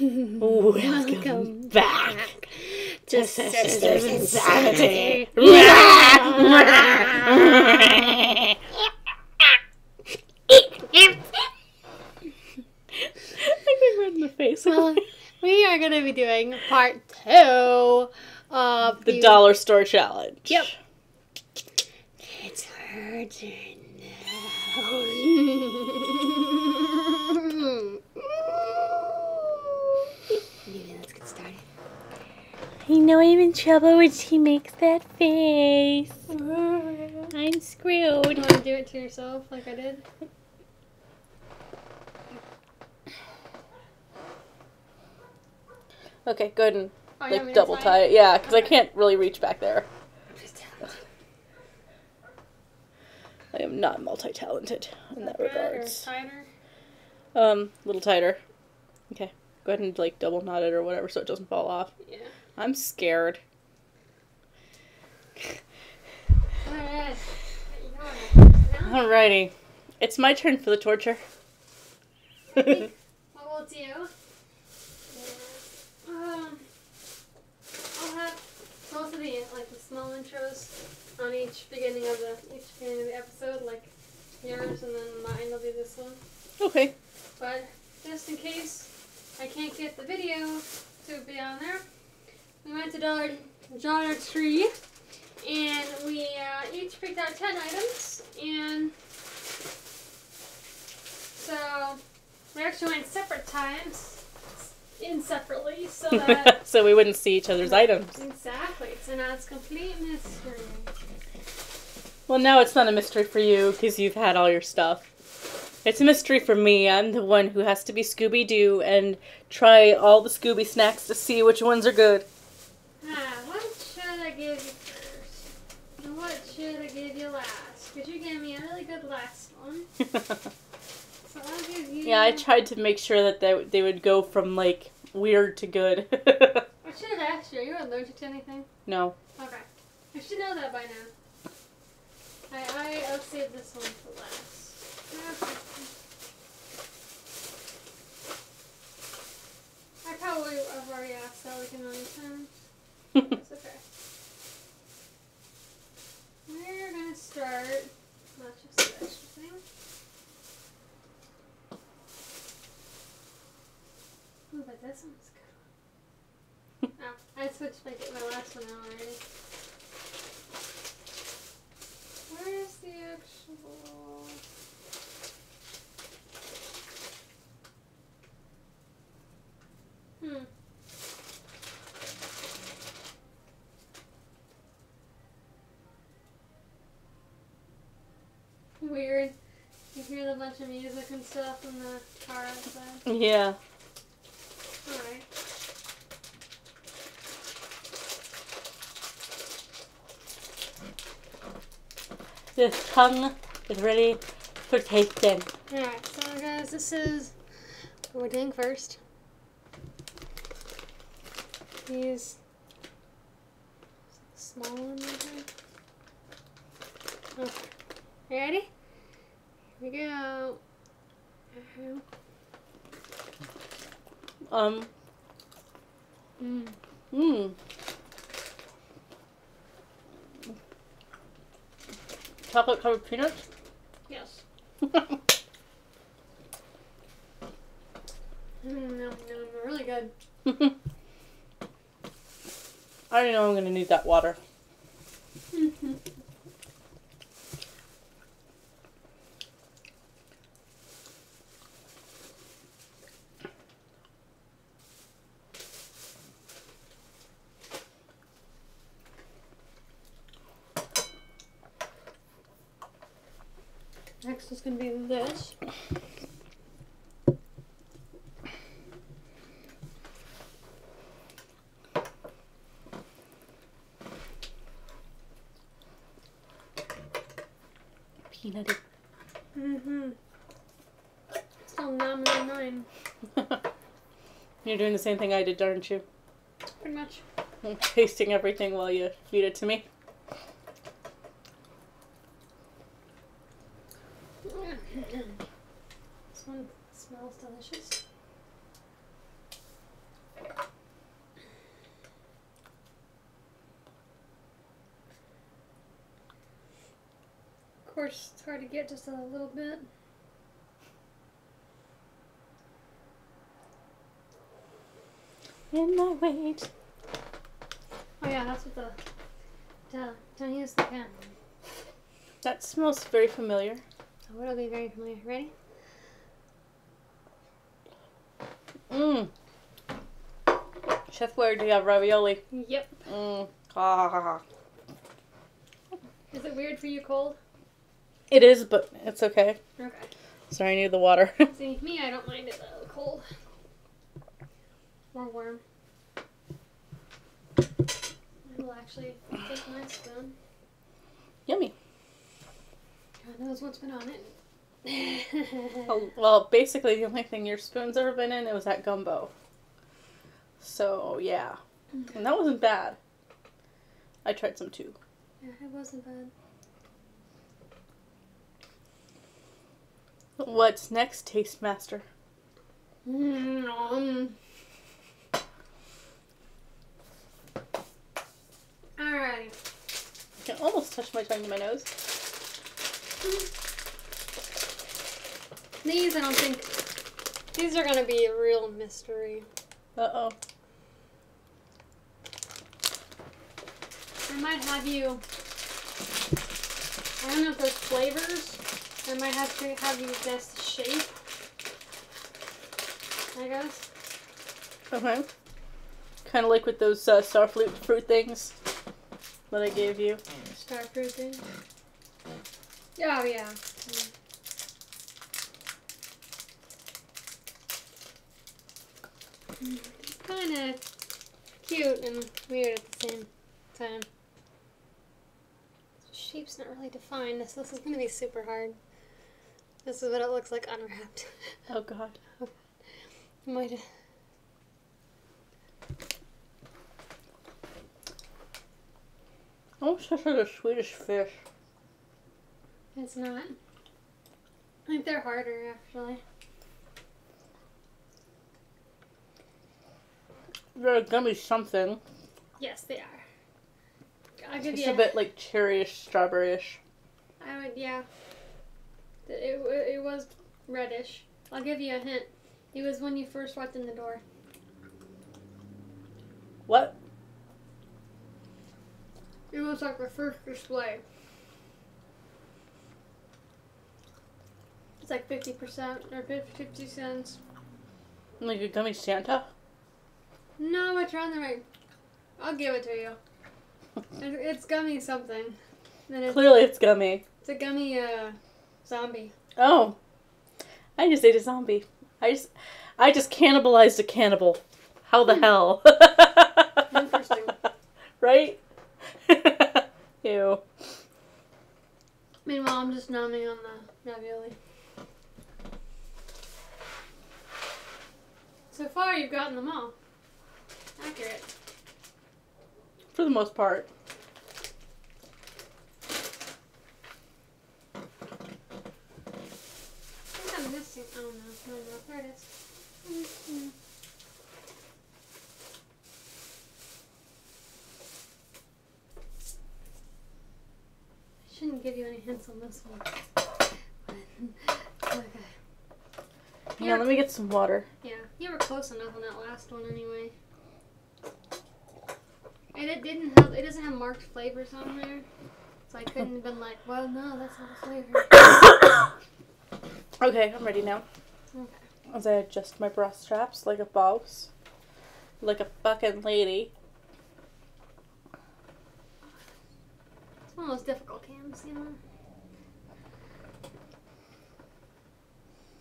Welcome back to Sisters Insanity. I got red in the face. Well, we are going to be doing part two of the dollar store challenge. Yep. It's her now. Maybe let's get started. I know I'm in trouble when she makes that face. I'm screwed. You want to do it to yourself like I did? Okay, good and Oh, you want me like double tie tie it. Yeah, because I can't really reach back there. I am not multi-talented in that Better or regards. tighter? Um, a little tighter. Okay, go ahead and like double knot it or whatever so it doesn't fall off. Yeah. I'm scared. Alrighty, it's my turn for the torture. what we'll do is, um, I'll have both of the, like, the small intros on each beginning of the, each beginning of the episode, like yours, and then mine will be this one. okay. But just in case I can't get the video to be on there, we went to Dollar Dollar Tree and we uh, each picked out ten items, and so we actually went separate times, in separately, so that so we wouldn't see each other's items. exactly. So now it's complete mystery. Well, now it's not a mystery for you because you've had all your stuff. It's a mystery for me. I'm the one who has to be Scooby Doo and try all the Scooby snacks to see which ones are good. What should I give you first? And what should I give you last? Because you gave me a really good last one. So I'll give you. yeah, I tried to make sure that they, they would go from like weird to good. I should have asked you. Are you allergic to anything? no. Okay. I should know that by now. I, I, I'll save this one for last. Okay. I probably have already asked that like a million times. It's okay. We're gonna start. Not just the extra thing. Ooh, but this one's good. Oh, I switched my, my last one already. Where's the actual? Hmm. Weird. You hear the bunch of music and stuff in the car outside. Yeah. Alright. This tongue is ready for tasting. Alright, so guys, this is what we're doing first. These small one right here. Oh, okay. You ready? Here we go. Uh-huh. Um. Mm. Mmm. Chocolate covered peanuts? Yes. Mm, no, no, really good. I already know I'm gonna need that water. Next is gonna be this. Peanutty. Mm-hmm. Still nom nom nine. You're doing the same thing I did, aren't you? Pretty much. Tasting everything while you feed it to me. This one smells delicious. course, just a little bit. In my weight. Oh yeah, that's what the. Don't use the pen. That smells very familiar. Oh, it'll be very familiar. Ready? Mmm. Chef Boyardee have ravioli? Yep. Mmm. Ah. Is it weird for you cold? It is, but it's okay. Okay. Sorry, I need the water. See, me, I don't mind it though, cold. Or warm. I will actually take my spoon. Yummy. God knows what's been on it. Oh, well, basically, the only thing your spoon's ever been in, it was that gumbo. So, yeah. Mm-hmm. And that wasn't bad. I tried some too. yeah, it wasn't bad. What's next, Taste Master? Mm, um. Alrighty. I can almost touch my tongue to my nose. These, I don't think. These are gonna be a real mystery. Uh oh. I might have you. I don't know if there's flavors. I might have to have you guess the shape. I guess. Okay. Kind of like with those uh, starfruit fruit things that I gave you. Star fruit thing. Oh yeah. It's Kind of cute and weird at the same time. Shape's not really defined, so this is gonna be super hard. This is what it looks like unwrapped. Oh god. Might Almost tastes like a Swedish fish. It's not. I think they're harder actually. They're gummy something. Yes, they are. I'll give It's you. a bit like cherryish, strawberryish. I would, yeah. It, it was reddish. I'll give you a hint. It was when you first walked in the door. What? It was like the first display. It's like 50% or 50 cents. Like a gummy Santa? No, but you're on the right. I'll give it to you. It's gummy something. It's, Clearly it's gummy. it's a gummy uh, zombie. Oh. I just ate a zombie. I just I just cannibalized a cannibal. How the hmm. hell? Interesting. right? Ew. Meanwhile, I'm just numbing on the ravioli. So far, you've gotten them all. Accurate. For the most part. I think I'm missing. Oh no, no, no. There it is. I shouldn't give you any hints on this one. okay. Yeah, let me get some water. Yeah, you were close enough on that last one anyway. And it didn't have, it doesn't have marked flavors on there. So I couldn't oh. have been like, well, no, that's not a flavor. Okay, I'm ready now. Okay. As I adjust my bra straps like a boss. Like a fucking lady. It's one of those difficult cams, you know?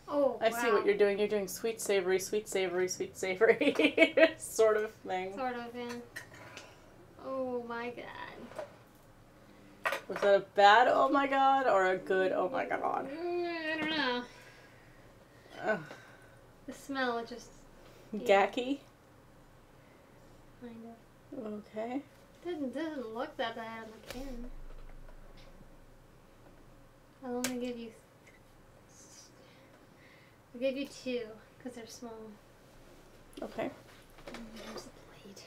Oh, I see what you're doing. You're doing sweet savory, sweet savory, sweet savory sort of thing. Sort of, yeah. Oh my god. Was that a bad oh my god or a good oh my god? Mm, I don't know. The smell just Gacky? kind of Okay. doesn't doesn't look that bad on the can. I'll only give you. I'll give you two because they're small. Okay. Mm, There's a plate.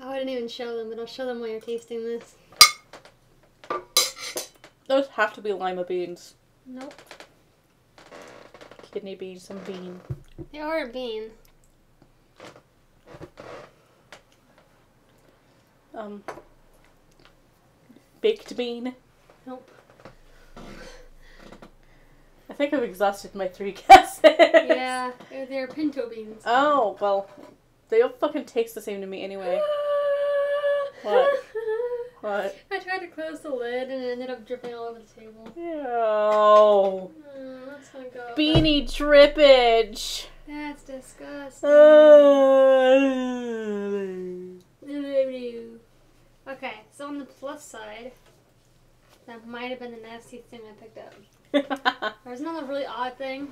I wouldn't even show them, but I'll show them while you're tasting this. Those have to be lima beans. Nope. Kidney beans, and bean. They are a bean. Um, baked bean. Nope. I think I've exhausted my three guesses. Yeah, they're, they're pinto beans. Oh, well, they all fucking taste the same to me anyway. What? What? I tried to close the lid and it ended up dripping all over the table. Ew. Mm, that's gonna go. Beanie drippage. That's disgusting. Uh. okay, so on the plus side, that might have been the nastiest thing I picked up. There's another really odd thing,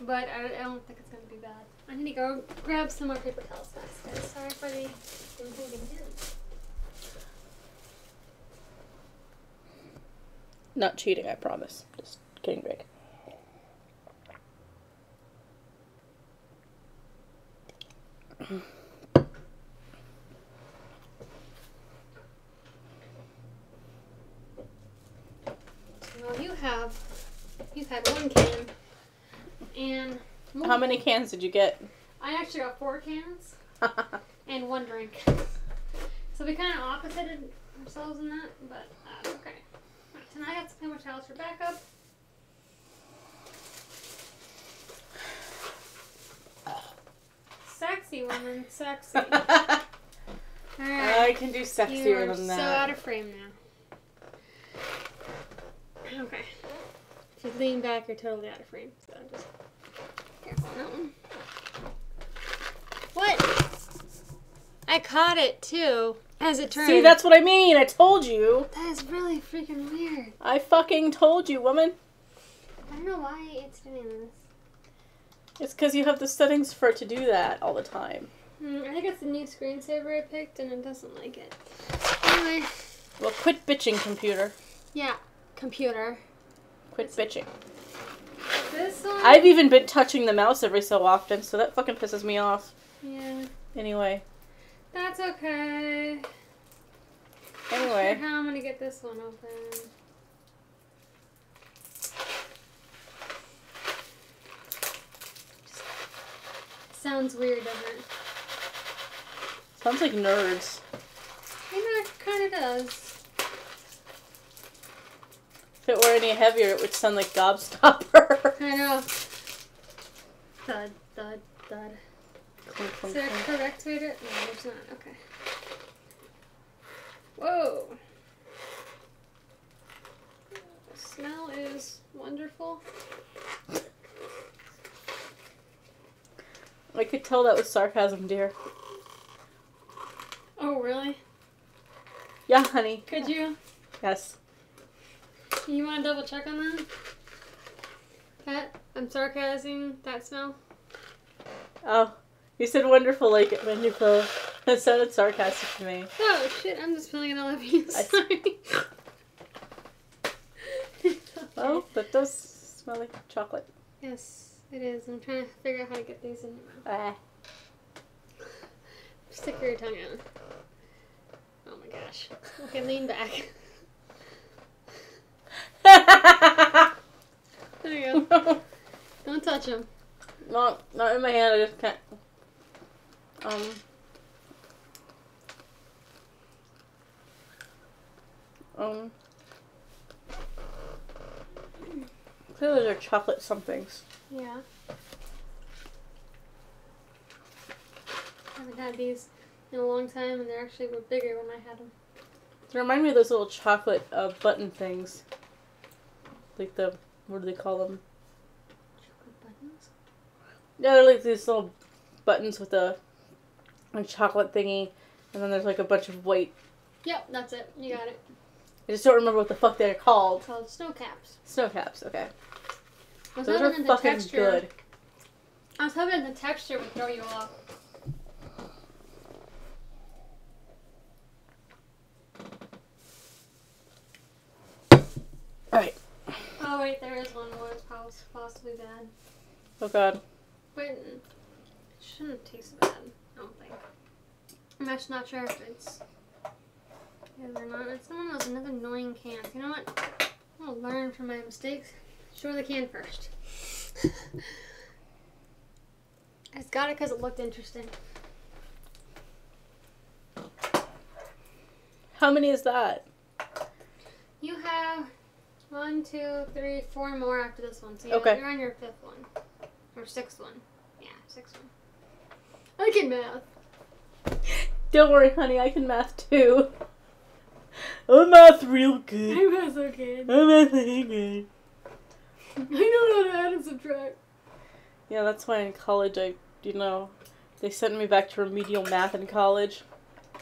but I, I don't think it's gonna be bad. I need to go grab some more paper towels. Sorry for the inconvenience. Not cheating, I promise. Just kidding, big. Well, you have, you've had one can, and How many cans did you get? I actually got four cans and one drink. So we kind of opposited ourselves in that, but uh, okay. Now I got some paper towels for backup. Sexy woman, sexy. All right. I can do You sexier are than that. so out of frame now. Okay. If you lean back, you're totally out of frame. So just careful on that one. What? I caught it too, as it turned. See, that's what I mean. I told you. that is really freaking weird. I fucking told you, woman. I don't know why it's doing this. It's because you have the settings for it to do that all the time. Hmm, I think it's the new screensaver I picked, and it doesn't like it. Anyway, Well, quit bitching, computer. yeah, computer. Quit bitching. This one. I've even been touching the mouse every so often, so that fucking pisses me off. Yeah, Anyway. That's okay. Not sure Anyway. how I'm gonna get this one open. Sounds weird, doesn't it? Sounds like nerds. You know, it kind of does. If it were any heavier, it would sound like Gobstopper. I know. Thud, thud, thud. Is there a correct way to? No, there's not. Okay. Whoa. The smell is wonderful. I could tell that was sarcasm, dear. Oh, really? Yeah, honey. Could you? Yes. You want to double check on that? That I'm sarcasming that smell. Oh, you said wonderful like it, wonderful. That sounded sarcastic to me. Oh shit! I'm just feeling it all over you. Sorry. Well, that does smell like chocolate. yes, it is. I'm trying to figure out how to get these in your mouth. Ah. Stick your tongue out. Oh my gosh. Okay, lean back. There you go. Don't touch them. not, not in my hand. I just can't. Um. Um. Clearly, they're chocolate somethings. Yeah. I haven't had these in a long time, and they actually were bigger when I had them. They remind me of those little chocolate uh, button things. Like the what do they call them? Chocolate buttons. Yeah, they're like these little buttons with a, a chocolate thingy, and then there's like a bunch of white. Yep, that's it. You got it. I just don't remember what the fuck they're called. Called Sno-Caps. Snow caps. Okay, I was those are the fucking texture. good. I was hoping the texture would throw you off. Alright. Oh wait, there is one more It's pos- possibly bad, Oh god. Wait, it shouldn't taste bad. I don't think. I'm actually not sure if it's. Yeah, they're not. It's one of those another annoying cans. You know what? I'll learn from my mistakes. Sure they can first. I just got it because it looked interesting. How many is that? You have one, two, three, four more after this one. So you're, Okay. you're on your fifth one. Or sixth one. Yeah, sixth one. I can math. Don't worry, honey, I can math too. I'm math real good. I math so good. I'm math really good. I know how to add and subtract. Yeah, that's why in college I, you know, they sent me back to remedial math in college,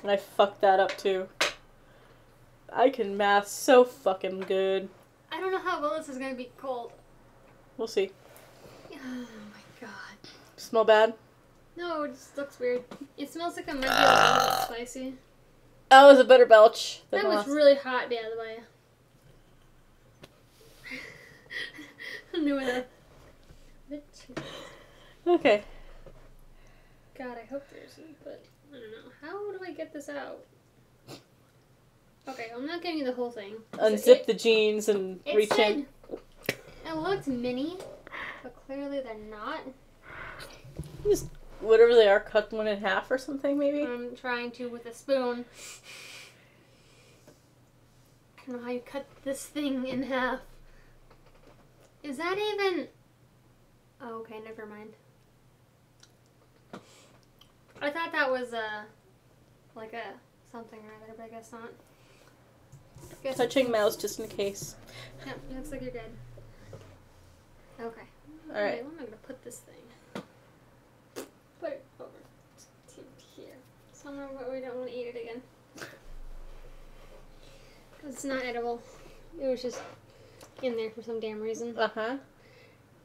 and I fucked that up too. I can math so fucking good. I don't know how well this is gonna be cold. We'll see. Oh my god. Smell bad? No, it just looks weird. It smells like it might a little bit ah. spicy. Oh, that was a better belch. That was really hot, by the way. I. Bit too- Okay. God, I hope there isn't, but I don't know. How do I get this out? Okay, I'm not getting you the whole thing. Unzip it, the jeans and reach said, in. It looked mini, but clearly they're not. Just whatever they are, cut one in half or something, maybe. I'm trying to with a spoon. I don't know how you cut this thing in half. Is that even? Oh, okay, never mind. I thought that was a like a something or other, but I guess not. Guess Touching mouse just in case. Yep, looks like you're good. Okay. All right. Where am I gonna put this thing? Put it over to here. Somewhere where we don't want to eat it again. it's not edible. It was just in there for some damn reason. Uh huh.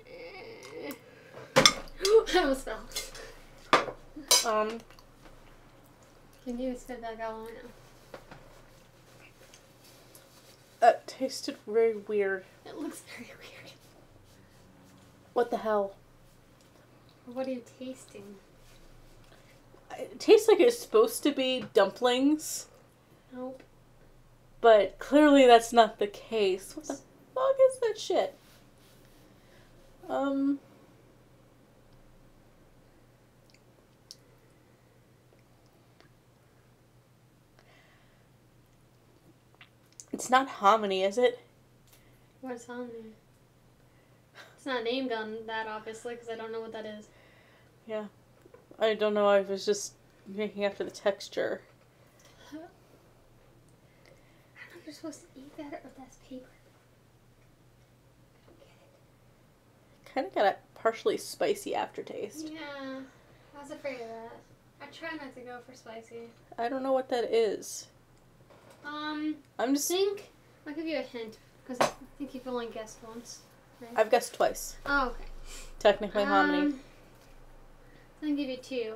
Eh. I almost fell. Um. Can you spit back out on it now? That tasted very weird. It looks very weird. What the hell? What are you tasting? It tastes like it's supposed to be dumplings, Nope. but clearly that's not the case. What the fuck is that shit? Um. It's not hominy, is it? What's hominy? It's not named on that, obviously, because I don't know what that is. I don't know. I was just making after the texture. I don't know if you're supposed to eat that or that's paper. I don't get it. Kind of got a partially spicy aftertaste. Yeah, I was afraid of that. I try not to go for spicy. I don't know what that is. Um, I'm just. think I'll give you a hint because I think you've only guessed once. Right? I've guessed twice. oh, okay. Technically, hominy. Um, I'll give you two.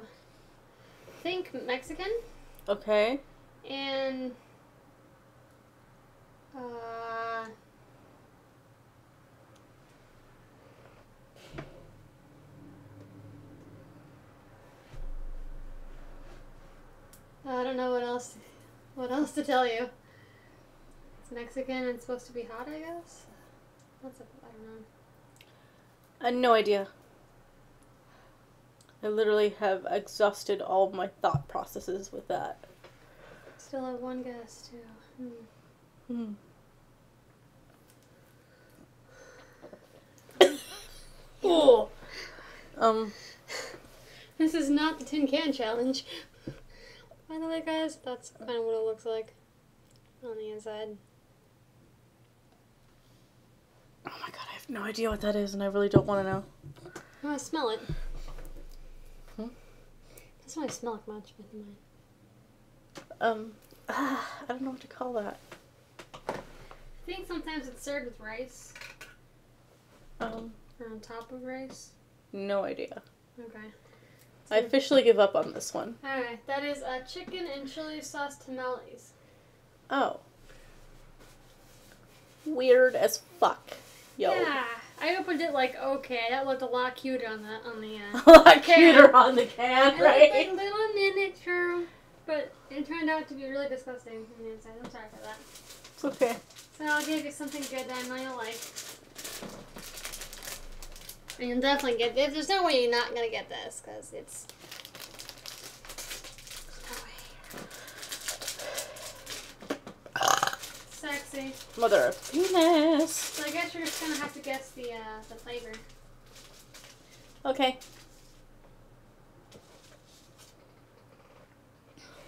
Think Mexican Okay. and uh. I don't know what else. What else to tell you? It's Mexican and it's supposed to be hot, I guess. What's up? I don't know. I had no idea. I literally have exhausted all my thought processes with that. Still have one guess too. Hmm. Hmm. oh. Um. This is not the tin can challenge. By the way, guys, that's kind of what it looks like on the inside. Oh my god, I have no idea what that is, and I really don't want to know. I want to smell it. Doesn't really smell like much, but never mind. Um. Ah, I don't know what to call that. I think sometimes it's served with rice Um. or on top of rice. No idea. Okay. I officially give up on this one. Alright, that is uh, chicken and chili sauce tamales. Oh. Weird as fuck. Yo. Yeah, I opened it like okay, that looked a lot cuter on the on the. Uh, A lot Can. cuter on the can, It looked like little miniature, but it turned out to be really disgusting on the inside. I'm sorry for that. It's okay. So I'll give you something good that I know you'll like. And you'll definitely get this. There's no way you're not gonna get this, because it's. Mother of penis. So I guess you're just gonna have to guess the uh, the flavor. Okay.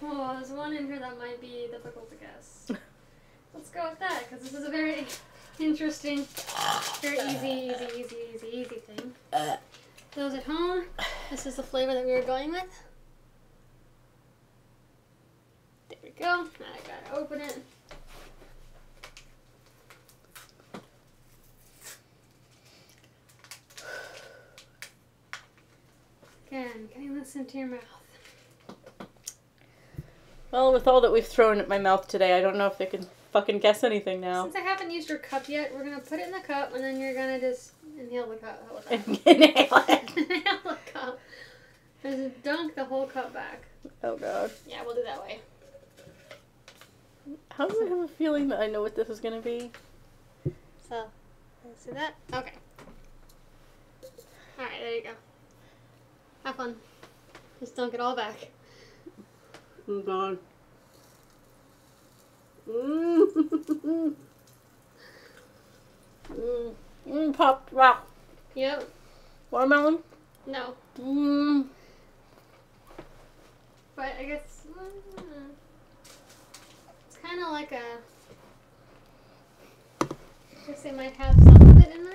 Oh, there's one in here that might be difficult to guess. Let's go with that, because this is a very interesting, very easy, easy, easy, easy, easy thing. Uh, Those at home, this is the flavor that we were going with. There we go. I gotta open it. Again, getting this into your mouth. well, with all that we've thrown at my mouth today, I don't know if they can fucking guess anything now. Since I haven't used your cup yet, we're gonna put it in the cup, and then you're gonna just inhale the cup. How about that? Inhale it. inhale the cup. Just dunk the whole cup back. oh god. Yeah, we'll do that way. How do I have a feeling that I know what this is gonna be? So, let's do that. Okay. All right, there you go. Have fun. Just dunk it all back. Oh god. Mmm. Mmm. Mmm. Pop rock. Yep. Watermelon. No. Mmm. But I guess mm, it's kind of like a. I guess they might have some of it in there.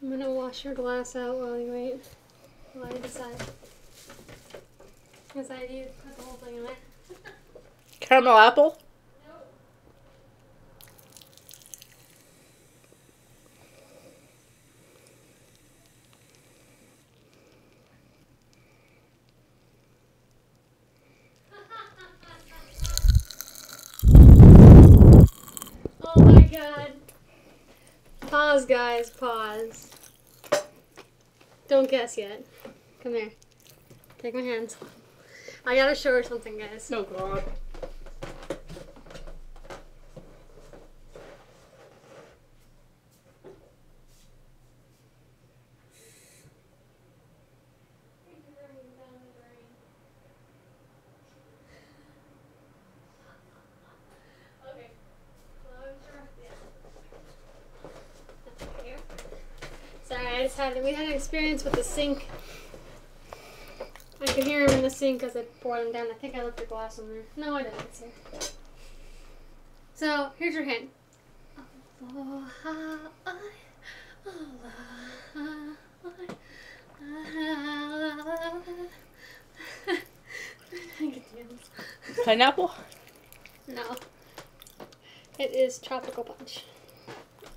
I'm gonna wash your glass out while you wait. While I decide. Because I need put the whole thing in it. Caramel apple. Oh my god. Pause, guys, pause. Don't guess yet. Come here. Take my hands. I gotta show her something, guys. No god. Sorry, I just had we had an experience with the sink. I can hear him in the sink as I pour them down. I think I left the glass on there. No, I didn't. Here. So here's your hint. Aloha, I- aloha, I- I can dance. Pineapple. No. It is tropical punch.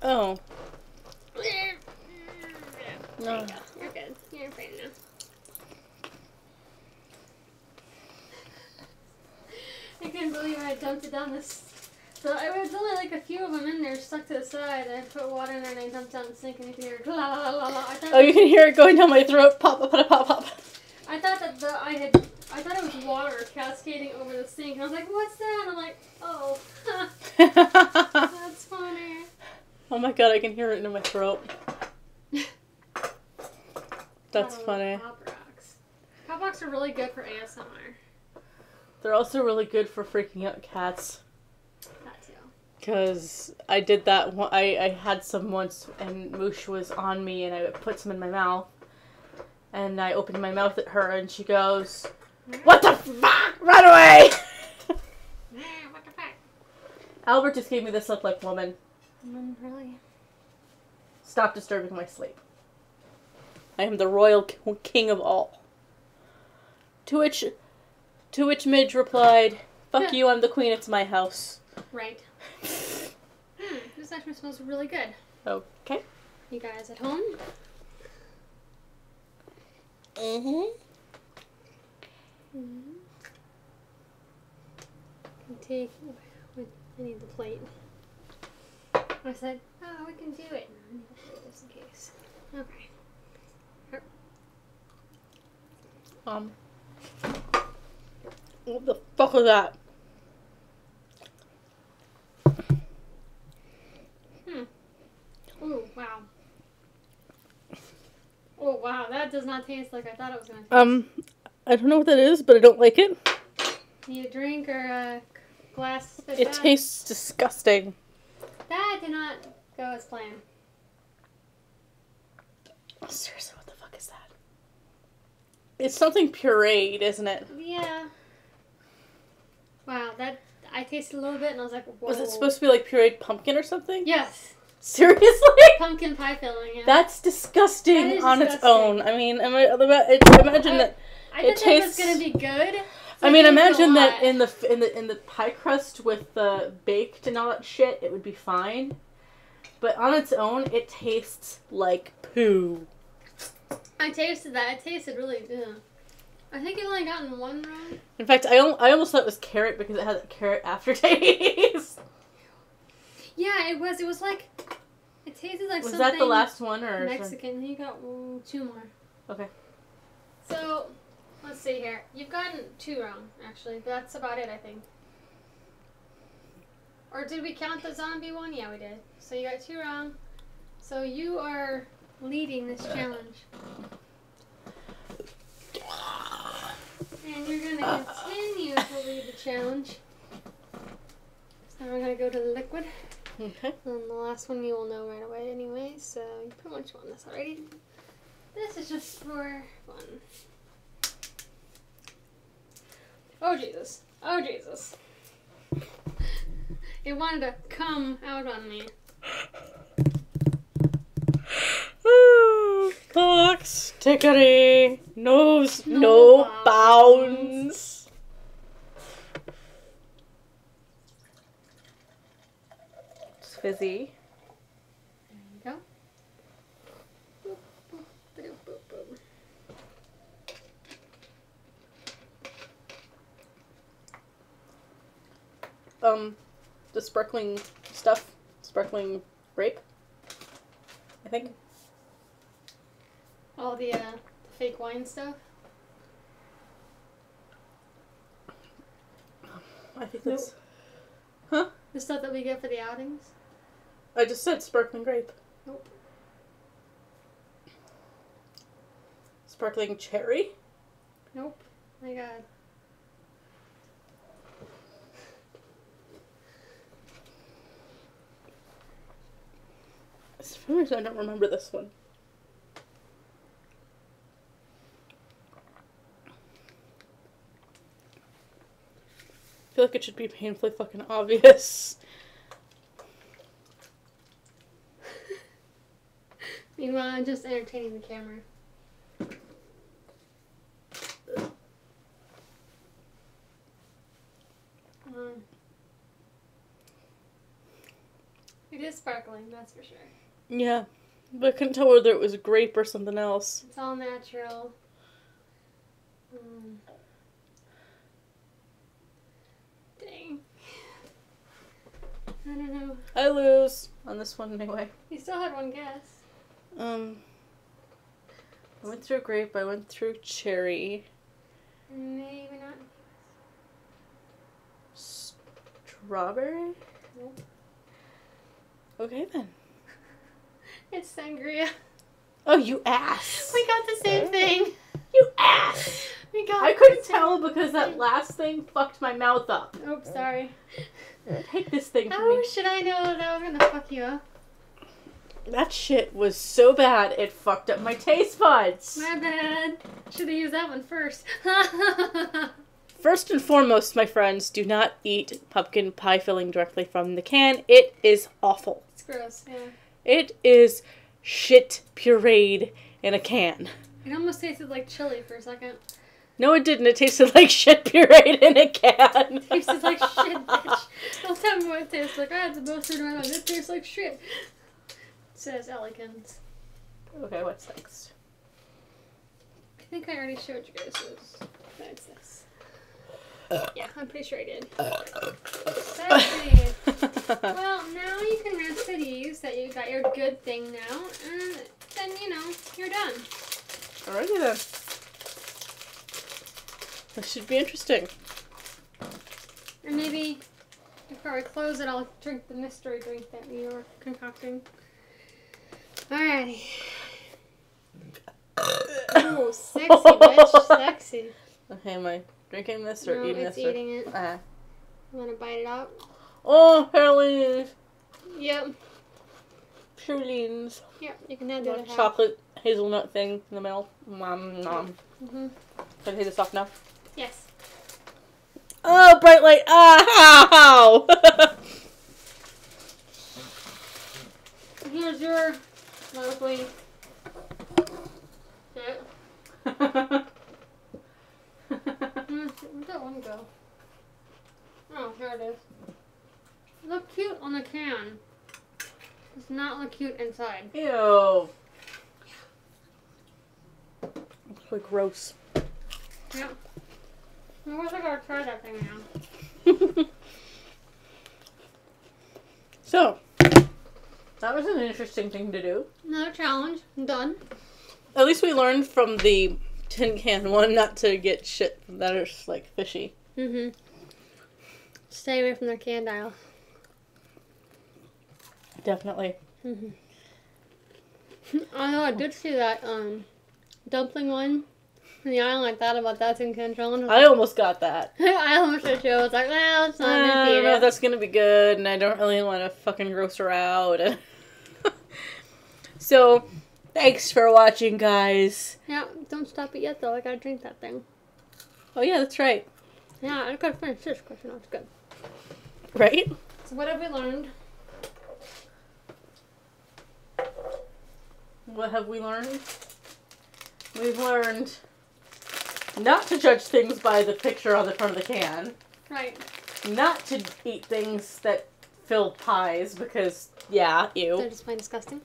Oh. No. you. You're good. You're fine now. I can't believe I dumped it down this. So I was only like a few of them in there stuck to the side. And I put water in there and I dumped down the sink and you can hear la la la la. I thought, Oh, you can hear it going down my throat. Pop, pop, pop, pop, pop. I thought that the I had I thought it was water cascading over the sink. And I was like, what's that? And I'm like, oh, that's funny. oh my god, I can hear it in my throat. That's Oh, funny. Pop rocks. Pop rocks are really good for ASMR. They're also really good for freaking out cats. That too. Cause I did that. One, I I had some once, and Moosh was on me, and I put some in my mouth, and I opened my mouth at her, and she goes, "What the fuck? Run away!" Yeah, what the fuck? Albert just gave me this look like, "Woman, Mm, really? stop disturbing my sleep. I am the royal king of all." To which, to which Midge replied, "Fuck you! I'm the queen. It's my house." Right. Hmm, this actually smells really good. Okay. You guys at home? Mm-hmm. Mm-hmm. Can take. I need the plate. I said, oh, we can do it. No, I need the plate just in case. Okay. Um. What the fuck was that? Hmm. Ooh, wow. Oh wow, that does not taste like I thought it was gonna taste. Um, I don't know what that is, but I don't like it. Need a drink or a glass? It back? tastes disgusting. That did not go as planned. Seriously, what the fuck is that? It's something pureed, isn't it? Yeah. Wow, that I tasted a little bit and I was like, whoa. Was it supposed to be like pureed pumpkin or something? Yes, Seriously? pumpkin pie filling. Yeah. That's disgusting That on its own. I mean, ima- ima- it- imagine I- that. I it thought that was tastes- gonna be good. I mean, imagine that in the in the in the pie crust with the baked and all that shit, it would be fine. But on its own, it tastes like poo. I tasted that. It tasted really good. I think I've only gotten one wrong. In fact, I, I almost thought it was carrot because it had that carrot aftertaste. Yeah, it was. It was like it tasted like was something that the last one or? Mexican. You got mm, two more. Okay. So let's see here. You've gotten two wrong, actually. That's about it, I think. Or did we count the zombie one? Yeah, we did. So you got two wrong. So you are leading this challenge. And you're gonna continue to lead the challenge. So we're gonna go to the liquid. Okay. And the last one you will know right away anyway, so you pretty much won this already. This is just for fun. Oh Jesus. Oh Jesus. It wanted to come out on me. Fox Tickery knows no, No bounds. It's fizzy. There you go. Boop, boop, ba-doop, boop, boop. Um, the sparkling stuff, sparkling grape. I think. All the, uh, the fake wine stuff. I think that's. Huh? The stuff that we get for the outings. I just said sparkling grape. Nope. Sparkling cherry. Nope. My god. As far as I don't remember this one. I feel like it should be painfully fucking obvious. Meanwhile, I'm just entertaining the camera. Um, it is sparkling, that's for sure. Yeah, but I couldn't tell whether it was grape or something else. It's all natural. Um, I don't know. I lose on this one anyway. You still had one guess. Um, I went through grape. I went through cherry. Maybe not. Strawberry. Nope. Okay then. It's sangria. Oh, you ass! We got the same thing. You ass! We got. I couldn't tell because that last thing fucked my mouth up. Oops, sorry. Take this thing from How me. should I know that was gonna fuck you up? That shit was so bad it fucked up my taste buds. My bad. Should have used that one first. First and foremost, my friends, do not eat pumpkin pie filling directly from the can. It is awful. it's gross. Yeah. It is shit pureed in a can. It almost tasted like chili for a second. No, it didn't. It tasted like shit pureed in a can. It tasted like shit, bitch. Don't tell me what it tastes like. I had the most in my mouth. It tastes like shit. says Elegant. Okay, what's next? I think I already showed you guys this. That's this. Yeah, I'm pretty sure I did. It. Well, now you can rest at ease that you got your good thing now, and then, you know, you're done. Alrighty then. This should be interesting. And maybe before we close it, I'll drink the mystery drink that we were concocting. Alrighty. Ooh, sexy, bitch. Sexy. Okay, am I drinking this or No, eating it's this? or- eating it. Ah. You want to bite it out? Oh, Harleen. Yep. Pralines. Yep, you can have the other Little half. chocolate hazelnut thing in the middle. Nom nom. hmm Can I take this off now? Yes. Oh, bright light. Ah, ow! Here's your lovely shit. Where'd that one go? Oh, here it is. Look cute on the can. Does not look cute inside. Ew. It's like gross. Yep. I wish I could try that thing now. so, that was an interesting thing to do. Another challenge. Done. At least we learned from the tin can one not to get shit that is like fishy. Mm-hmm. Stay away from their can dial. Definitely. Mm-hmm. I know I did see that um dumpling one island. I thought about that in control. I, almost got that. I almost did too. I was like, well, it's not I don't know if that's gonna be good, and I don't really want to fucking gross her out. so, thanks for watching, guys. Yeah, don't stop it yet though. I gotta drink that thing. Oh yeah, that's right. Yeah, I gotta finish this question. That's good. Right? So what have we learned? What have we learned? We've learned not to judge things by the picture on the front of the can. Right. Not to eat things that fill pies because, yeah, ew. They're just plain disgusting.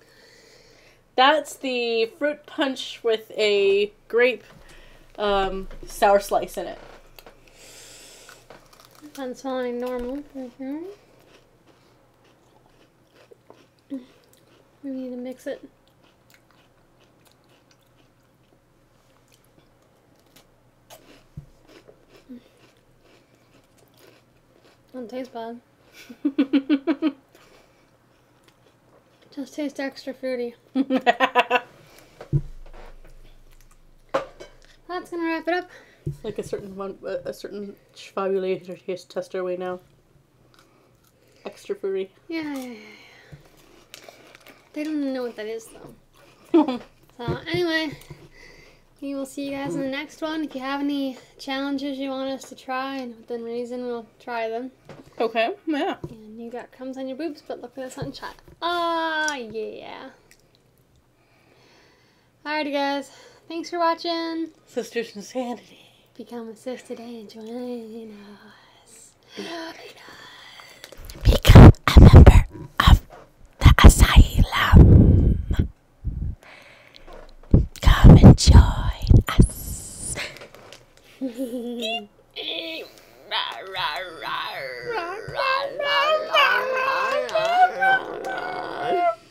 That's the fruit punch with a grape um, sour slice in it. That's fine. Normal. Mm-hmm. We need to mix it. Doesn't taste bad. Just tastes extra fruity. That's gonna wrap it up. like a certain one, a certain fabulator taste tester we now. Extra fruity. Yeah, yeah, yeah, yeah. They don't know what that is though. So anyway, we will see you guys in the next one. If you have any challenges you want us to try, and within reason, we'll try them. Okay, yeah. And you got crumbs on your boobs, but look at the sunshine. Ah, yeah. Alrighty, guys. Thanks for watching. Sister's InSanity. Become a sister today and join us. Join us. Become a member of the asylum. Come and join. rah, rah, rah, rah, rah, rah, rah.